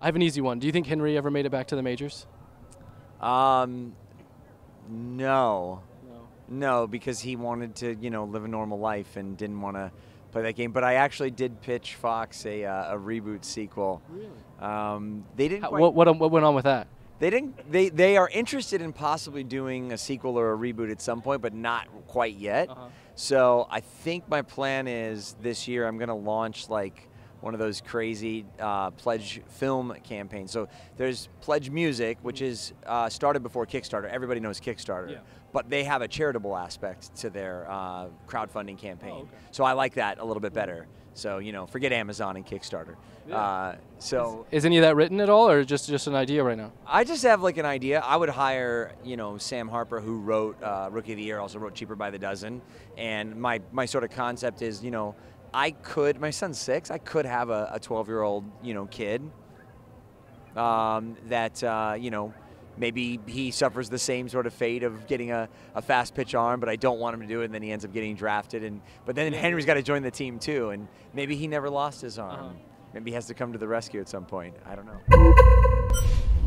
I have an easy one. Do you think Henry ever made it back to the majors? Um, no. No. No, because he wanted to, you know, live a normal life and didn't want to play that game. But I actually did pitch Fox a, uh, a reboot sequel. Really? Um, they didn't. How, what, what what went on with that? They didn't. They they are interested in possibly doing a sequel or a reboot at some point, but not quite yet. Uh-huh. So I think my plan is this year I'm going to launch like one of those crazy uh, pledge film campaigns. So there's Pledge Music, which is uh, started before Kickstarter. Everybody knows Kickstarter, Yeah. but they have a charitable aspect to their uh, crowdfunding campaign. Oh, okay. So I like that a little bit better. So you know, forget Amazon and Kickstarter. Yeah. Uh, so Is any of that written at all, or just just an idea right now? I just have like an idea. I would hire, you know, Sam Harper, who wrote uh, Rookie of the Year, also wrote Cheaper by the Dozen. And my, my sort of concept is, you know, I could, my son's six, I could have a 12 year old, you know, kid um, that, uh, you know, maybe he suffers the same sort of fate of getting a, a fast pitch arm, but I don't want him to do it, and then he ends up getting drafted. And But then Henry's got to join the team too, and maybe he never lost his arm. Uh-huh. Maybe he has to come to the rescue at some point. I don't know.